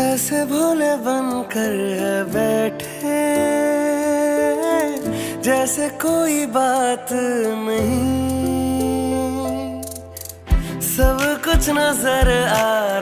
ऐसे भोले बनकर है बैठे। जैसे कोई बात नहीं। सब कुछ नज़र आ